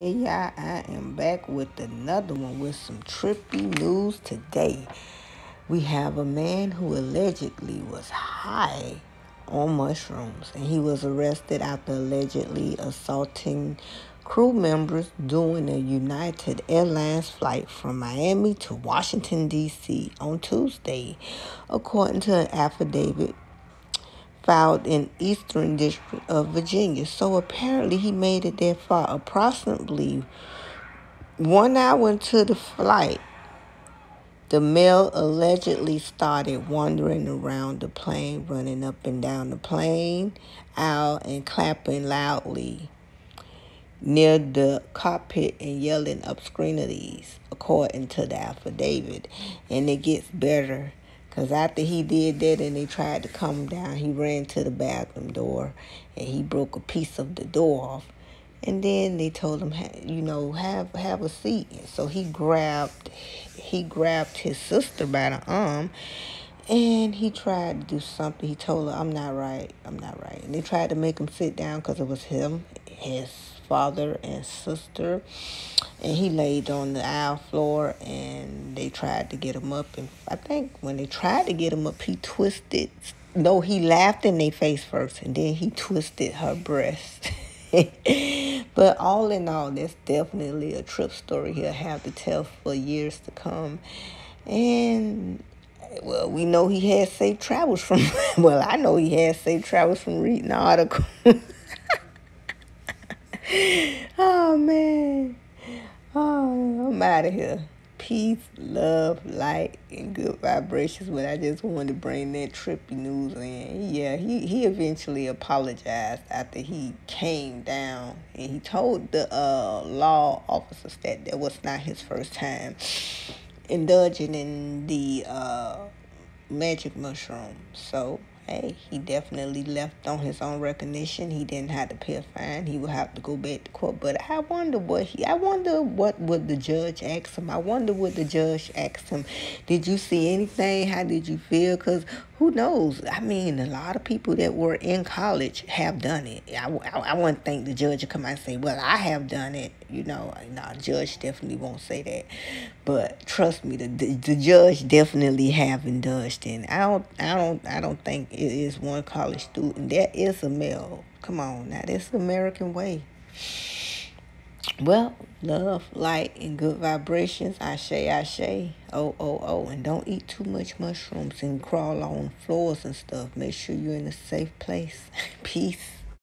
Hey y'all, I am back with another one with some trippy news today. We have a man who allegedly was high on mushrooms and he was arrested after allegedly assaulting crew members during a United Airlines flight from Miami to Washington, D.C. on Tuesday, according to an affidavit filed in Eastern District of Virginia. So apparently he made it that far. Approximately one hour into the flight, the male allegedly started wandering around the plane, running up and down the plane out and clapping loudly near the cockpit and yelling obscenities, according to the affidavit. And it gets better because after he did that and they tried to him down, he ran to the bathroom door and he broke a piece of the door off. And then they told him, you know, have have a seat. So he grabbed he grabbed his sister by the arm and he tried to do something. He told her, I'm not right. I'm not right. And they tried to make him sit down because it was him, his father and sister and he laid on the aisle floor and they tried to get him up and i think when they tried to get him up he twisted no he laughed in their face first and then he twisted her breast but all in all that's definitely a trip story he'll have to tell for years to come and well, we know he had safe travels from. Well, I know he had safe travels from reading the article. oh man. Oh, I'm out of here. Peace, love, light, and good vibrations. But I just wanted to bring that trippy news in. Yeah, he, he eventually apologized after he came down and he told the uh, law officers that that was not his first time indulging in the uh, magic mushroom. So hey, he definitely left on his own recognition. He didn't have to pay a fine. He would have to go back to court. But I wonder what he I wonder what would the judge ask him. I wonder what the judge asked him. Did you see anything? How did you feel? Because who knows? I mean, a lot of people that were in college have done it. I, I, I wouldn't think the judge would come out and say, well, I have done it. You know, no, judge definitely won't say that. But trust me, the, the, the judge definitely have indulged in. I don't, I don't, I don't think it is one college student. That is a male. Come on, now that's the American way. Well, love, light, and good vibrations. I say, oh, oh, oh. And don't eat too much mushrooms and crawl on floors and stuff. Make sure you're in a safe place. Peace.